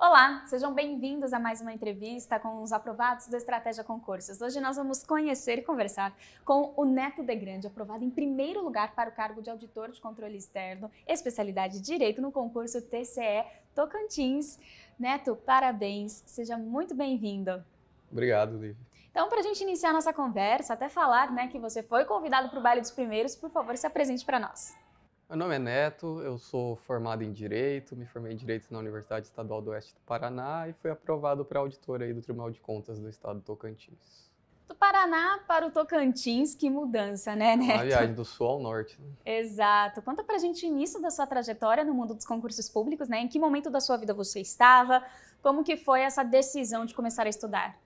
Olá, sejam bem-vindos a mais uma entrevista com os aprovados da Estratégia Concursos. Hoje nós vamos conhecer e conversar com o Neto de Grande, aprovado em primeiro lugar para o cargo de auditor de controle externo, especialidade de Direito no concurso TCE Tocantins. Neto, parabéns, seja muito bem-vindo. Obrigado, Lívia. Então, para a gente iniciar nossa conversa, até falar né, que você foi convidado para o Baile dos Primeiros, por favor, se apresente para nós. Meu nome é Neto, eu sou formado em Direito, me formei em Direito na Universidade Estadual do Oeste do Paraná e fui aprovado para auditor aí do Tribunal de Contas do Estado do Tocantins. Do Paraná para o Tocantins, que mudança, né, Neto? Uma viagem do sul ao norte. Né? Exato. Conta pra gente o início da sua trajetória no mundo dos concursos públicos, né? Em que momento da sua vida você estava? Como que foi essa decisão de começar a estudar?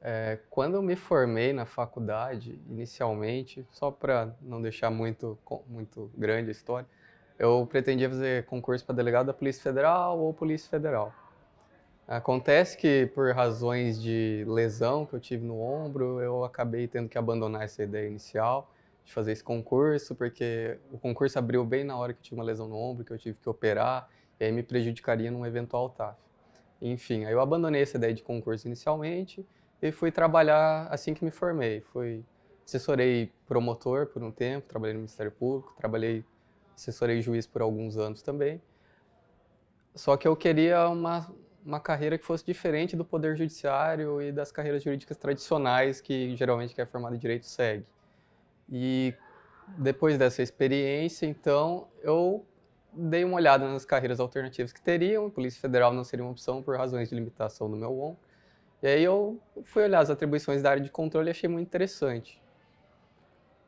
É, quando eu me formei na faculdade, inicialmente, só para não deixar muito, muito grande a história, eu pretendia fazer concurso para delegado da Polícia Federal ou Polícia Federal. Acontece que, por razões de lesão que eu tive no ombro, eu acabei tendo que abandonar essa ideia inicial de fazer esse concurso, porque o concurso abriu bem na hora que eu tive uma lesão no ombro, que eu tive que operar, e aí me prejudicaria num eventual TAF. Enfim, aí eu abandonei essa ideia de concurso inicialmente, e fui trabalhar assim que me formei. Fui assessorei promotor por um tempo, trabalhei no Ministério Público, trabalhei assessorei juiz por alguns anos também. Só que eu queria uma uma carreira que fosse diferente do poder judiciário e das carreiras jurídicas tradicionais que geralmente quem é formado em direito segue. E depois dessa experiência, então, eu dei uma olhada nas carreiras alternativas que teriam. Polícia Federal não seria uma opção por razões de limitação do meu ombro. E aí eu fui olhar as atribuições da área de controle e achei muito interessante.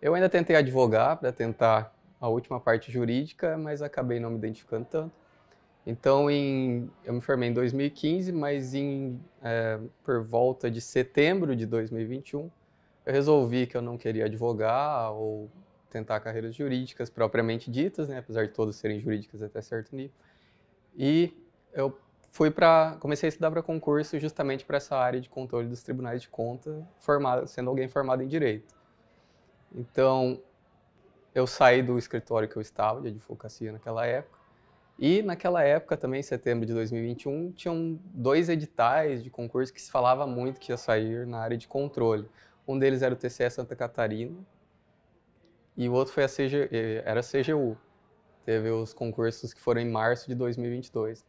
Eu ainda tentei advogar para tentar a última parte jurídica, mas acabei não me identificando tanto. Então, em, eu me formei em 2015, mas em, é, por volta de setembro de 2021, eu resolvi que eu não queria advogar ou tentar carreiras jurídicas propriamente ditas, né, apesar de todas serem jurídicas até certo nível. E eu fui para comecei a estudar para concurso justamente para essa área de controle dos tribunais de conta, formado, sendo alguém formado em direito. Então, eu saí do escritório que eu estava de advocacia naquela época. E naquela época também, em setembro de 2021, tinham dois editais de concurso que se falava muito que ia sair na área de controle. Um deles era o TCE Santa Catarina e o outro foi a CG, eh, era a CGU. Teve os concursos que foram em março de 2022.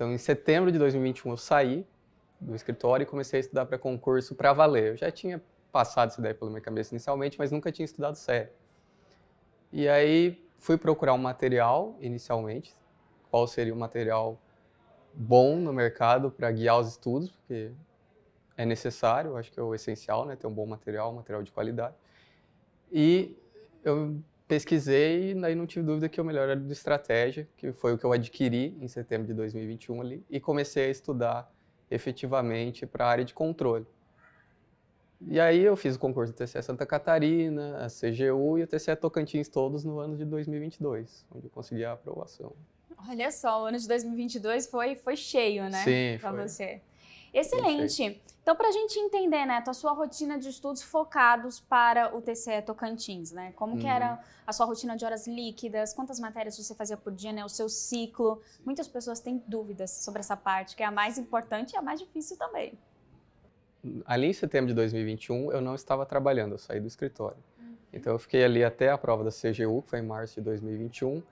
Então, em setembro de 2021, eu saí do escritório e comecei a estudar para concurso para valer. Eu já tinha passado essa ideia pela minha cabeça inicialmente, mas nunca tinha estudado sério. E aí fui procurar um material inicialmente, qual seria o material bom no mercado para guiar os estudos, porque é necessário, acho que é o essencial, né, ter um bom material, um material de qualidade. E eu pesquisei e daí não tive dúvida que o melhor era do estratégia, que foi o que eu adquiri em setembro de 2021 ali, e comecei a estudar efetivamente para a área de controle. E aí eu fiz o concurso do TCE Santa Catarina, a CGU e o TCE Tocantins todos no ano de 2022, onde eu consegui a aprovação. Olha só, o ano de 2022 foi, foi cheio, né? Sim, Para foi. você. Excelente. Então, para a gente entender, Neto, a sua rotina de estudos focados para o TCE Tocantins, né? Como que era Uhum. a sua rotina de horas líquidas, quantas matérias você fazia por dia, né? O seu ciclo. Muitas pessoas têm dúvidas sobre essa parte, que é a mais importante e a mais difícil também. Ali em setembro de 2021, eu não estava trabalhando, eu saí do escritório. Então eu fiquei ali até a prova da CGU, que foi em março de 2021,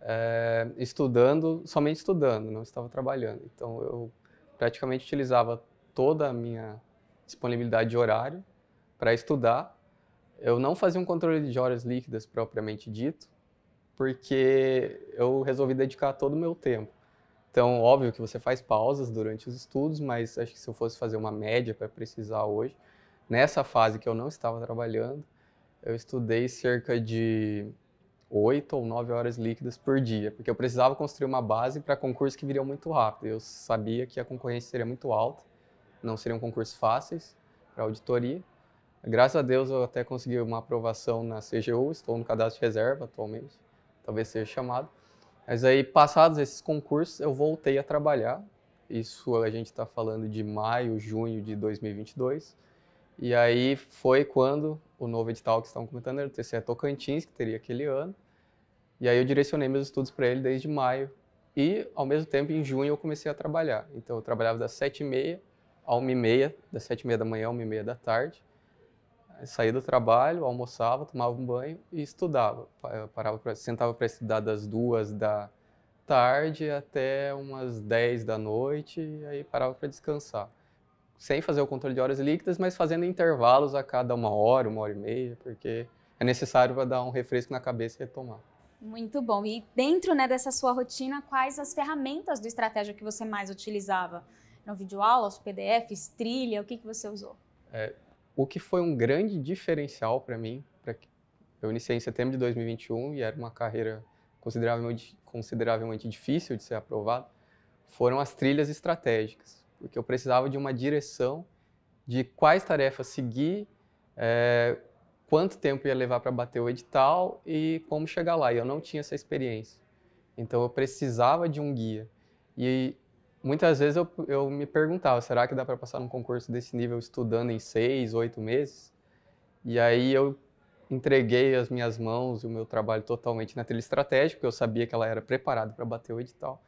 eh, estudando, somente estudando, não estava trabalhando. Então eu praticamente utilizava toda a minha disponibilidade de horário para estudar. Eu não fazia um controle de horas líquidas propriamente dito, porque eu resolvi dedicar todo o meu tempo. Então, óbvio que você faz pausas durante os estudos, mas acho que se eu fosse fazer uma média para precisar hoje, nessa fase que eu não estava trabalhando, eu estudei cerca de oito ou nove horas líquidas por dia, porque eu precisava construir uma base para concursos que viriam muito rápido. Eu sabia que a concorrência seria muito alta, não seriam concursos fáceis para auditoria. Graças a Deus eu até consegui uma aprovação na CGU, estou no cadastro de reserva atualmente, talvez seja chamado. Mas aí, passados esses concursos, eu voltei a trabalhar. Isso a gente está falando de maio, junho de 2022. E aí foi quando o novo edital que estão comentando era o TCE Tocantins, que teria aquele ano. E aí eu direcionei meus estudos para ele desde maio e, ao mesmo tempo, em junho eu comecei a trabalhar. Então, eu trabalhava das 7h30 a 1h30, das 7h30 da manhã a 1h30 da tarde. Saía do trabalho, almoçava, tomava um banho e estudava. Parava pra, sentava para estudar das duas da tarde até umas 10 da noite e aí parava para descansar. Sem fazer o controle de horas líquidas, mas fazendo intervalos a cada uma hora, uma hora e meia, porque é necessário para dar um refresco na cabeça e retomar. Muito bom. E dentro né, dessa sua rotina, quais as ferramentas do estratégia que você mais utilizava? No videoaulas, PDFs, trilha, o que, que você usou? É, o que foi um grande diferencial para mim, pra, eu iniciei em setembro de 2021 e era uma carreira consideravelmente, consideravelmente difícil de ser aprovado, foram as trilhas estratégicas, porque eu precisava de uma direção de quais tarefas seguir, é, quanto tempo ia levar para bater o edital e como chegar lá. E eu não tinha essa experiência. Então eu precisava de um guia. E muitas vezes eu, eu me perguntava, será que dá para passar num concurso desse nível estudando em seis, oito meses? E aí eu entreguei as minhas mãos e o meu trabalho totalmente na trilha estratégica, eu sabia que ela era preparada para bater o edital.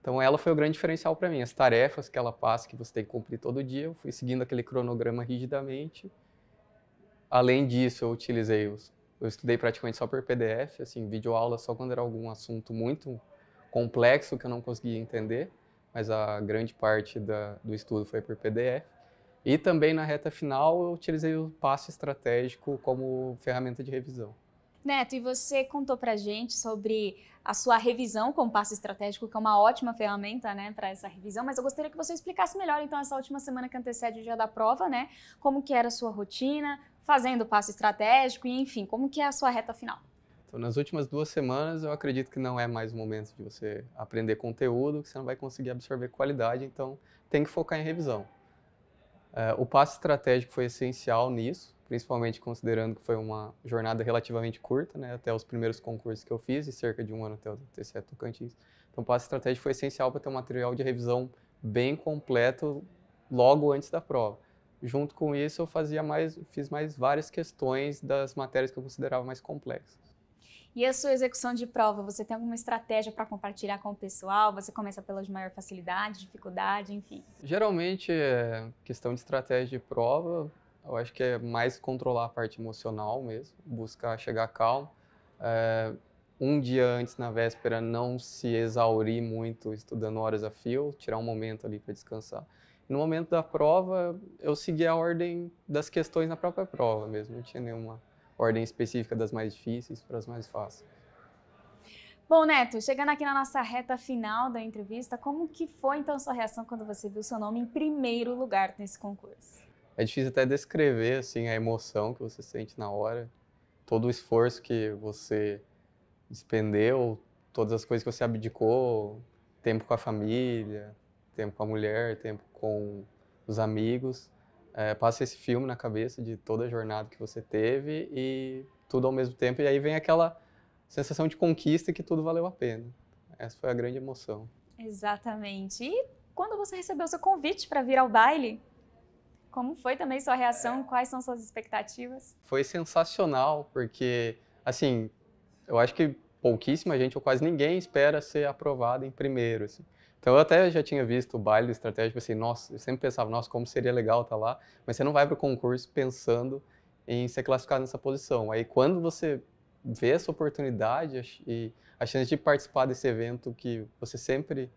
Então ela foi o grande diferencial para mim. As tarefas que ela passa, que você tem que cumprir todo dia, eu fui seguindo aquele cronograma rigidamente Além disso, eu utilizei os, eu estudei praticamente só por PDF, assim, videoaula só quando era algum assunto muito complexo que eu não conseguia entender, mas a grande parte da, do estudo foi por PDF. E também na reta final eu utilizei o passo estratégico como ferramenta de revisão. Neto, e você contou pra gente sobre a sua revisão com o passo estratégico, que é uma ótima ferramenta, né, para essa revisão, mas eu gostaria que você explicasse melhor, então, essa última semana que antecede o dia da prova, né, como que era a sua rotina, fazendo o passo estratégico e, enfim, como que é a sua reta final? Então, nas últimas duas semanas, eu acredito que não é mais o momento de você aprender conteúdo, que você não vai conseguir absorver qualidade, então tem que focar em revisão. É, o passo estratégico foi essencial nisso, principalmente considerando que foi uma jornada relativamente curta, né, até os primeiros concursos que eu fiz, e cerca de um ano até o TCE Tocantins. Então, o passo estratégico foi essencial para ter um material de revisão bem completo logo antes da prova junto com isso eu fazia mais, fiz mais várias questões das matérias que eu considerava mais complexas. E a sua execução de prova, você tem alguma estratégia para compartilhar com o pessoal? Você começa pelas de maior facilidade, dificuldade, enfim? Geralmente, é questão de estratégia de prova, eu acho que é mais controlar a parte emocional mesmo, buscar chegar calmo. É, um dia antes, na véspera, não se exaurir muito estudando horas a fio, tirar um momento ali para descansar. No momento da prova, eu segui a ordem das questões na própria prova mesmo, não tinha nenhuma ordem específica das mais difíceis para as mais fáceis. Bom, Neto, chegando aqui na nossa reta final da entrevista, como que foi então sua reação quando você viu seu nome em primeiro lugar nesse concurso? É difícil até descrever assim a emoção que você sente na hora, todo o esforço que você despendeu, todas as coisas que você abdicou, tempo com a família, tempo com a mulher, tempo com os amigos. É, passa esse filme na cabeça de toda a jornada que você teve e tudo ao mesmo tempo. E aí vem aquela sensação de conquista que tudo valeu a pena. Essa foi a grande emoção. Exatamente. E quando você recebeu seu convite para vir ao baile, como foi também sua reação? Quais são suas expectativas? Foi sensacional, porque, assim, eu acho que pouquíssima gente, ou quase ninguém, espera ser aprovado em primeiro. Assim. Então eu até já tinha visto o baile estratégico, assim, nossa, eu sempre pensava, nossa, como seria legal estar tá lá, mas você não vai para o concurso pensando em ser classificado nessa posição. Aí quando você vê essa oportunidade e a chance de participar desse evento que você sempre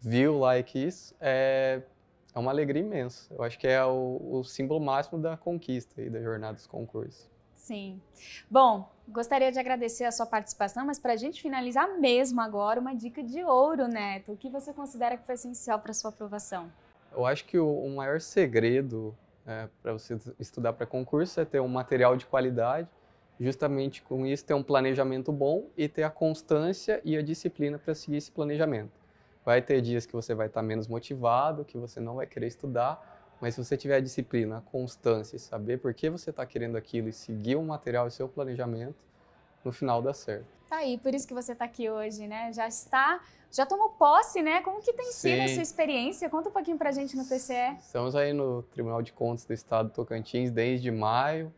viu lá e quis, é, é uma alegria imensa. Eu acho que é o, o símbolo máximo da conquista e da jornada dos concursos. Sim. Bom, gostaria de agradecer a sua participação, mas para a gente finalizar mesmo agora, uma dica de ouro, Neto. O que você considera que foi essencial para a sua aprovação? Eu acho que o, o maior segredo é, para você estudar para concurso é ter um material de qualidade, justamente com isso ter um planejamento bom e ter a constância e a disciplina para seguir esse planejamento. Vai ter dias que você vai estar menos motivado, que você não vai querer estudar, mas se você tiver a disciplina, a constância e saber por que você está querendo aquilo e seguir o material e seu planejamento, no final dá certo. Tá aí, por isso que você está aqui hoje, né? Já está, já tomou posse, né? Como que tem sido a sua experiência? Conta um pouquinho pra gente no TCE. Estamos aí no Tribunal de Contas do Estado do Tocantins desde maio.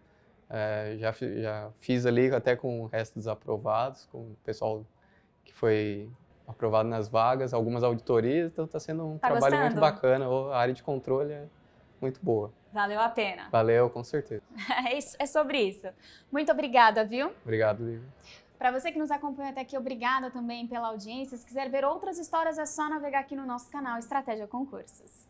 É, já, já fiz ali até com o resto dos aprovados, com o pessoal que foi aprovado nas vagas, algumas auditorias, então está sendo um Tá trabalho gostando? muito bacana. A área de controle é muito boa. Valeu a pena. Valeu, com certeza. É é sobre isso. Muito obrigada, viu? Obrigado, Lívia. Para você que nos acompanha até aqui, obrigada também pela audiência. Se quiser ver outras histórias, é só navegar aqui no nosso canal Estratégia Concursos.